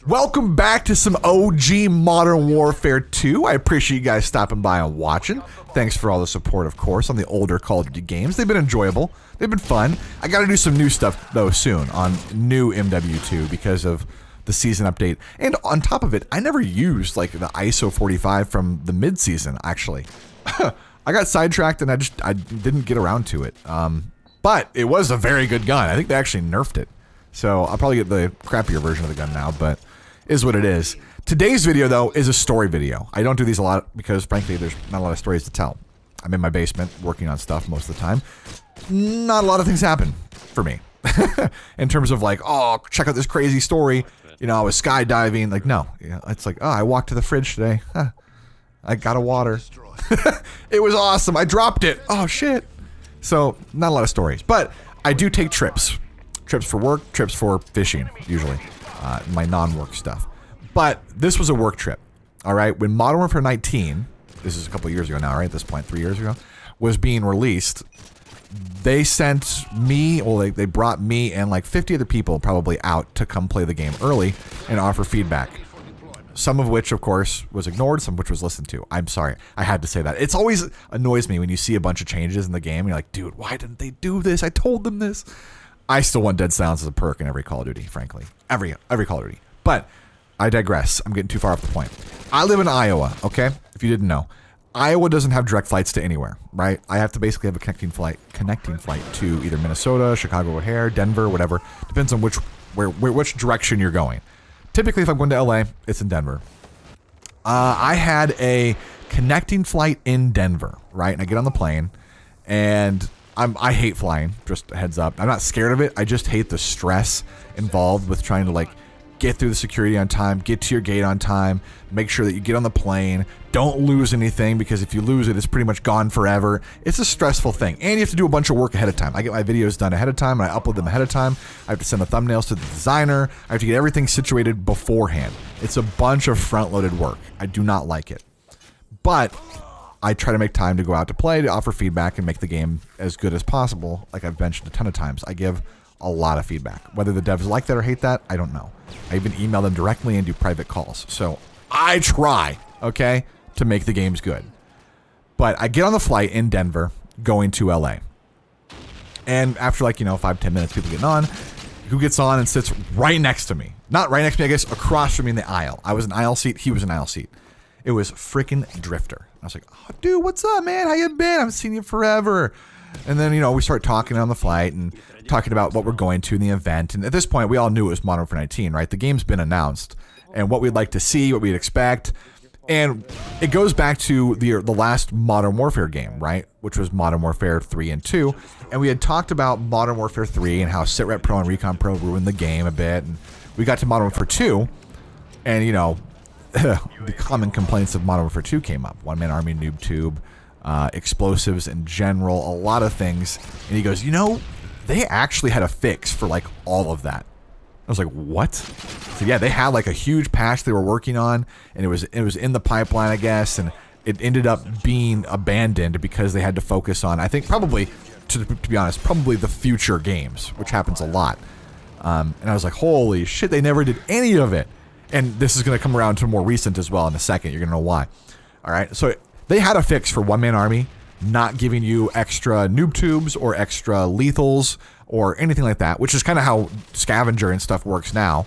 Welcome back to some OG Modern Warfare 2. I appreciate you guys stopping by and watching. Thanks for all the support, of course, on the older Call of Duty games. They've been enjoyable. They've been fun. I got to do some new stuff, though, soon on new MW2 because of the season update. And on top of it, I never used, like, the ISO 45 from the mid-season, actually. I got sidetracked and I just I didn't get around to it. Um, but it was a very good gun. I think they actually nerfed it. So I'll probably get the crappier version of the gun now, but is what it is. Today's video, though, is a story video. I don't do these a lot because, frankly, there's not a lot of stories to tell. I'm in my basement working on stuff most of the time. Not a lot of things happen for me. in terms of like, oh, check out this crazy story. You know, I was skydiving. Like, no. it's like, oh, I walked to the fridge today. I got a water. it was awesome. I dropped it. Oh, shit. So, not a lot of stories. But I do take trips. Trips for work, trips for fishing, usually uh, my non-work stuff. But this was a work trip. All right, when Modern Warfare 19, this is a couple years ago now, right? At this point, three years ago, was being released. They sent me, well, they, they brought me and like 50 other people probably out to come play the game early and offer feedback. Some of which, of course, was ignored, some of which was listened to. I'm sorry. I had to say that. It's always annoys me when you see a bunch of changes in the game and you're like, dude, why didn't they do this? I told them this. I still want Dead Silence as a perk in every Call of Duty, frankly. Every every Call of Duty. But I digress. I'm getting too far off the point. I live in Iowa, okay? If you didn't know. Iowa doesn't have direct flights to anywhere, right? I have to basically have a connecting flight connecting flight to either Minnesota, Chicago O'Hare, Denver, whatever. Depends on which where, where which direction you're going. Typically if I'm going to LA, it's in Denver. Uh, I had a connecting flight in Denver, right? And I get on the plane and I'm, I hate flying. Just heads up. I'm not scared of it. I just hate the stress involved with trying to like get through the security on time, get to your gate on time, make sure that you get on the plane, don't lose anything because if you lose it, it's pretty much gone forever. It's a stressful thing. And you have to do a bunch of work ahead of time. I get my videos done ahead of time and I upload them ahead of time. I have to send the thumbnails to the designer. I have to get everything situated beforehand. It's a bunch of front loaded work. I do not like it. But I try to make time to go out to play, to offer feedback, and make the game as good as possible. Like I've mentioned a ton of times, I give a lot of feedback. Whether the devs like that or hate that, I don't know. I even email them directly and do private calls. So I try, okay, to make the games good. But I get on the flight in Denver going to LA. And after like, you know, five, ten minutes, people getting on, who gets on and sits right next to me. Not right next to me, I guess, across from me in the aisle. I was an aisle seat, he was an aisle seat. It was freaking Drift0r. I was like, oh, dude, what's up, man? How you been? I haven't seen you forever. And then, you know, we start talking on the flight and talking about what we're going to in the event. And at this point, we all knew it was Modern Warfare 19, right? The game's been announced and what we'd like to see, what we'd expect. And it goes back to the the last Modern Warfare game, right? Which was Modern Warfare 3 and 2. And we had talked about Modern Warfare 3 and how SITREP Pro and Recon Pro ruined the game a bit. And we got to Modern Warfare 2, and, you know, the common complaints of Modern Warfare 2 came up. One man army, noob tube, uh, explosives in general, a lot of things. And he goes, you know, they actually had a fix for like all of that. I was like, what? So yeah, they had like a huge patch they were working on, and it was it was in the pipeline, I guess, and it ended up being abandoned because they had to focus on, I think, probably, to, to be honest, probably the future games, which happens a lot. Um, and I was like, holy shit, they never did any of it and this is going to come around to more recent as well in a second. You're going to know why. All right. So they had a fix for one man army, not giving you extra noob tubes or extra lethals or anything like that, which is kind of how scavenger and stuff works now.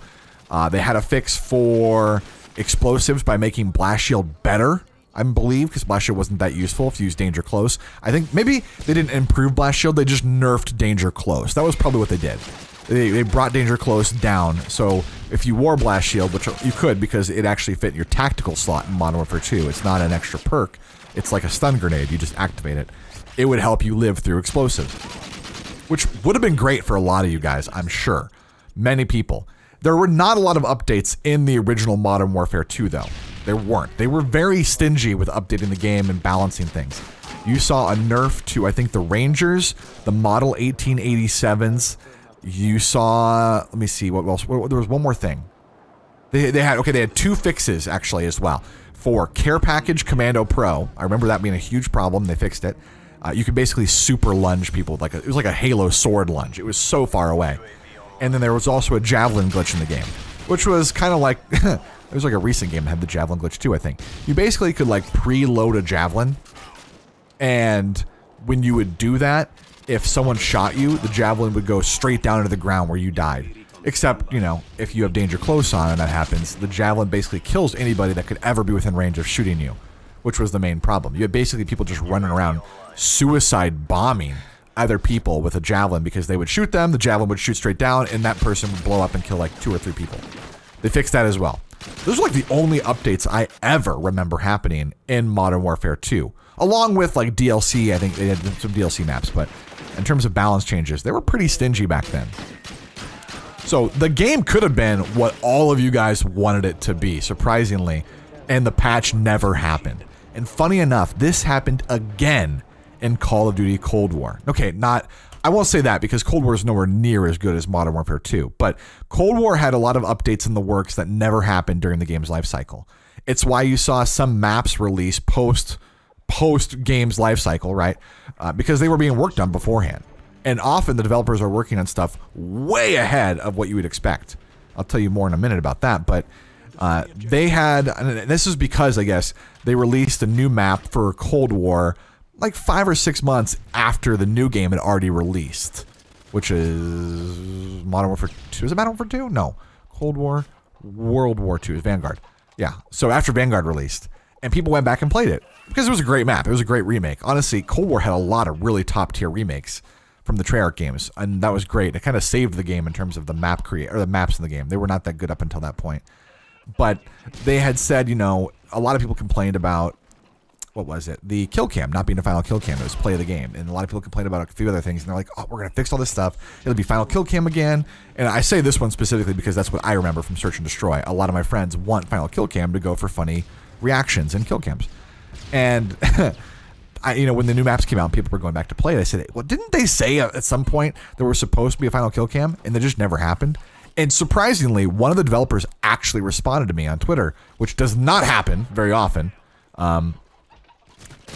Uh, they had a fix for explosives by making blast shield better. I believe because blast shield wasn't that useful if you use danger close. I think maybe they didn't improve blast shield; they just nerfed danger close. That was probably what they did. They, they brought danger close down. So if you wore blast shield, which you could because it actually fit your tactical slot in Modern Warfare 2, it's not an extra perk. It's like a stun grenade. You just activate it. It would help you live through explosives, which would have been great for a lot of you guys, I'm sure. Many people. There were not a lot of updates in the original Modern Warfare 2, though. There weren't. They were very stingy with updating the game and balancing things. You saw a nerf to, I think, the Rangers, the Model 1887s, you saw. Let me see what else. There was one more thing. They, they had okay. They had two fixes actually as well for Care Package Commando Pro. I remember that being a huge problem. They fixed it. Uh, you could basically super lunge people like a, it was like a Halo sword lunge. It was so far away. And then there was also a javelin glitch in the game. which was kind of like it was like a recent game that had the javelin glitch too. I think you basically could like preload a javelin, and when you would do that, if someone shot you, the javelin would go straight down into the ground where you died. Except, you know, if you have danger close on and that happens, the javelin basically kills anybody that could ever be within range of shooting you, which was the main problem. You had basically people just running around suicide bombing other people with a javelin because they would shoot them, the javelin would shoot straight down, and that person would blow up and kill like two or three people. They fixed that as well. Those are like the only updates I ever remember happening in Modern Warfare 2. Along with like DLC, I think they had some DLC maps, but in terms of balance changes, they were pretty stingy back then. So the game could have been what all of you guys wanted it to be, surprisingly, and the patch never happened. And funny enough, this happened again in Call of Duty Cold War. Okay, not I won't say that because Cold War is nowhere near as good as Modern Warfare 2, but Cold War had a lot of updates in the works that never happened during the game's life cycle. It's why you saw some maps release post post game's life cycle, right? Uh, because they were being worked on beforehand. And often the developers are working on stuff way ahead of what you would expect. I'll tell you more in a minute about that, but uh, they had, this is because I guess they released a new map for Cold War like five or six months after the new game had already released, which is Modern Warfare 2. Is it Modern Warfare 2? No. Cold War, World War 2 is Vanguard. Yeah. So after Vanguard released, and people went back and played it because it was a great map. It was a great remake. Honestly, Cold War had a lot of really top tier remakes from the Treyarch games, and that was great. It kind of saved the game in terms of the map create or the maps in the game. They were not that good up until that point, but they had said, you know, a lot of people complained about what was it? The kill cam not being a final kill cam. It was play of the game. And a lot of people complained about a few other things. And they're like, oh, we're to fix all this stuff. It'll be final kill cam again. And I say this one specifically because that's what I remember from Search and Destroy. A lot of my friends want final kill cam to go for funny reactions and kill cams. And. I, you know, when the new maps came out, people were going back to play it. I said, "Well, didn't they say at some point there was supposed to be a final kill cam, and that just never happened?" And surprisingly, one of the developers actually responded to me on Twitter, which does not happen very often. Um,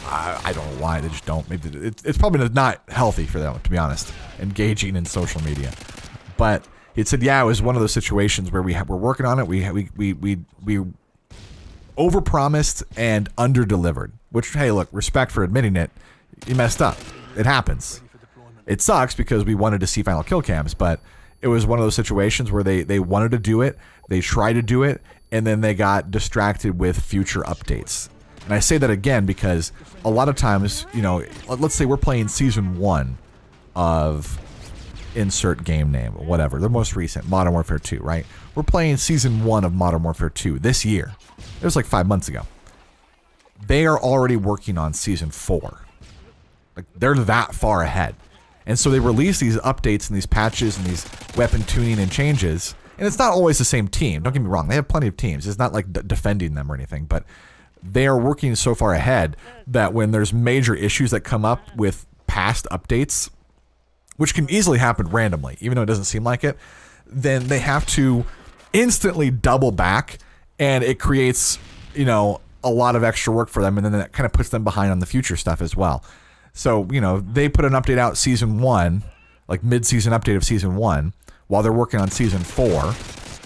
I, I, don't know why they just don't. Maybe it's, it's probably not healthy for them, to be honest, engaging in social media. But he said, yeah, it was one of those situations where we ha- we're working on it. We we we we we overpromised and underdelivered. Which, hey, look, respect for admitting it. You messed up. It happens. It sucks because we wanted to see final kill cams, but it was one of those situations where they they wanted to do it, they tried to do it, and then they got distracted with future updates and I say that again because a lot of times, you know, let's say we're playing season one of insert game name, or whatever, the most recent, Modern Warfare 2, right? We're playing season one of Modern Warfare 2 this year. It was like five months ago. They are already working on season four. Like they're that far ahead. And so they release these updates and these patches and these weapon tuning and changes. And it's not always the same team. Don't get me wrong. They have plenty of teams. It's not like defending them or anything. But they are working so far ahead that when there's major issues that come up with past updates, which can easily happen randomly, even though it doesn't seem like it, then they have to instantly double back and it creates, you know, a lot of extra work for them and then that kind of puts them behind on the future stuff as well. So, you know, they put an update out season 1, like mid-season update of season 1 while they're working on season 4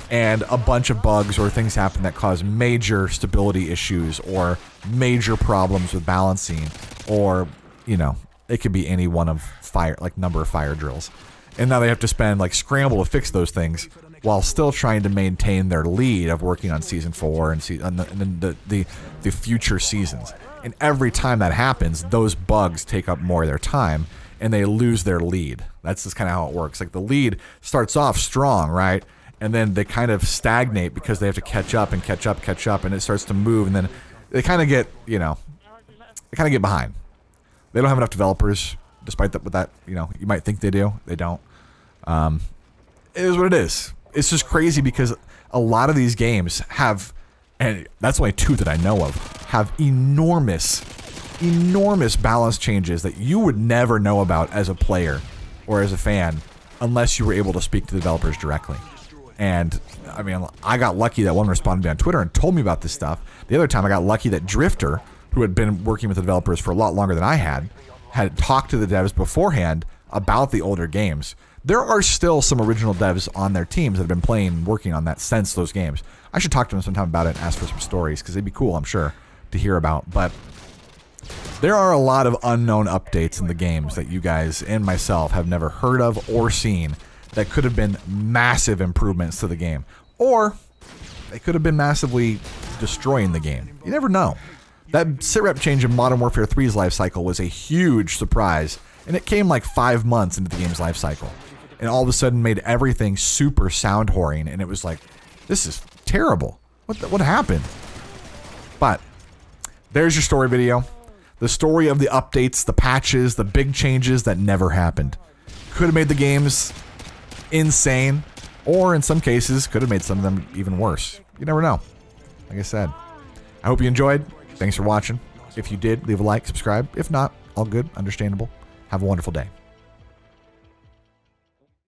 and a bunch of bugs or things happen that cause major stability issues or major problems with balancing or you know it could be any one of fire like number of fire drills and now they have to spend like scramble to fix those things while still trying to maintain their lead of working on season four and, and, the, and the, the, the future seasons. And every time that happens those bugs take up more of their time and they lose their lead. That's just kind of how it works. Like the lead starts off strong right? And then they kind of stagnate because they have to catch up and catch up, catch up, and it starts to move, and then they kind of get, you know, they kind of get behind. They don't have enough developers, despite that. That you know, you might think they do, they don't. Um, it is what it is. It's just crazy because a lot of these games have, and that's only two that I know of, have enormous, enormous balance changes that you would never know about as a player or as a fan unless you were able to speak to the developers directly. And I mean, I got lucky that one responded to me on Twitter and told me about this stuff. The other time, I got lucky that Drift0r, who had been working with the developers for a lot longer than I had, had talked to the devs beforehand about the older games. there are still some original devs on their teams that have been playing, and working on that since those games. I should talk to them sometime about it and ask for some stories because they'd be cool, I'm sure, to hear about. But there are a lot of unknown updates in the games that you guys and myself have never heard of or seen that could have been massive improvements to the game. Or they could have been massively destroying the game. You never know. That sitrep change in Modern Warfare 3's life cycle was a huge surprise, and it came like five months into the game's life cycle. And all of a sudden made everything super sound whoring, and it was like, this is terrible. What, the, what happened? But there's your story video. The story of the updates, the patches, the big changes that never happened. Could have made the games insane, or in some cases, could have made some of them even worse. You never know. Like I said, I hope you enjoyed. Thanks for watching. If you did, leave a like, subscribe. If not, all good, understandable. Have a wonderful day.